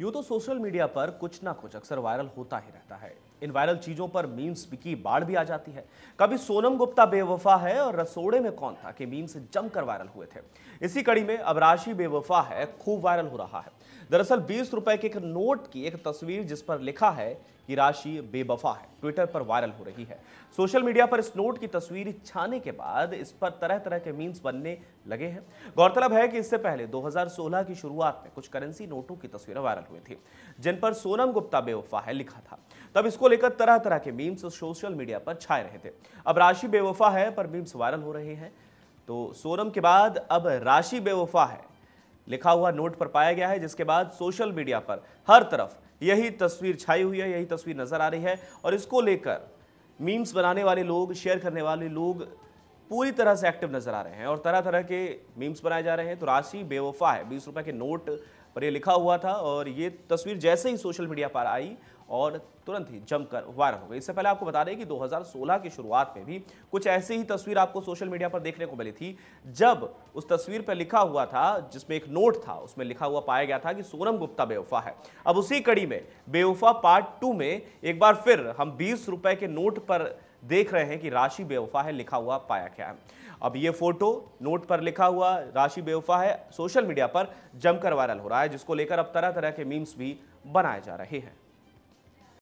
यूँ तो social media पर कुछ ना कुछ अक्सर वायरल होता ही रहता है। इन वायरल चीज़ों पर मीम्स की बाढ़ भी आ जाती है। कभी सोनम गुप्ता बेवफा है और रसोड़े में कौन था कि मीम्स जमकर वायरल हुए थे? इसी कड़ी में अब राशि बेवफा है, खूब वायरल हो रहा है। दरअसल बीस रुपए के एक नोट की एक तस्वीर जिस पर लिखा है कि राशि बेवफा है, ट्विटर पर वायरल हो रही है। सोशल मीडिया पर इस नोट की तस्वीर छाने के बाद इस पर तरह तरह के मीम्स बनने लगे हैं। गौरतलब है कि इससे पहले 2016 की शुरुआत में कुछ करेंसी नोटों की तस्वीरें वायरल हुई थी, जिन पर सोनम गुप्ता बेवफा है लिखा था। तब इसको लेकर तरह तरह के मीम्स सोशल मीडिया पर छाए रहे थे। अब राशि बेवफा है, पर मीम्स वायरल हो रहे हैं। तो सोनम के बाद अब राशि बेवफा है, लिखा हुआ नोट पर पाया गया है, जिसके बाद सोशल मीडिया पर हर तरफ़ यही तस्वीर छाई हुई है, यही तस्वीर नज़र आ रही है। और इसको लेकर मीम्स बनाने वाले लोग शेयर करने वाले लोग पूरी तरह से एक्टिव नज़र आ रहे हैं और तरह तरह के मीम्स बनाए जा रहे हैं। तो राशि बेवफा है। बीस रुपए के नोट पर ये लिखा हुआ था और ये तस्वीर जैसे ही सोशल मीडिया पर आई और तुरंत ही जमकर वायरल हो गई। इससे पहले आपको बता दें कि 2016 की शुरुआत में भी कुछ ऐसी ही तस्वीर आपको सोशल मीडिया पर देखने को मिली थी। जब उस तस्वीर पर लिखा हुआ था, जिसमें एक नोट था, उसमें लिखा हुआ पाया गया था कि सोनम गुप्ता बेवफा है। अब उसी कड़ी में बेवफा पार्ट टू में एक बार फिर हम बीस रुपए के नोट पर देख रहे हैं कि राशि बेवफा है, लिखा हुआ पाया गया है। अब ये फ़ोटो नोट पर लिखा हुआ राशि बेवफा है, सोशल मीडिया पर जमकर वायरल हो रहा है, जिसको लेकर अब तरह तरह के मीम्स भी बनाए जा रहे हैं।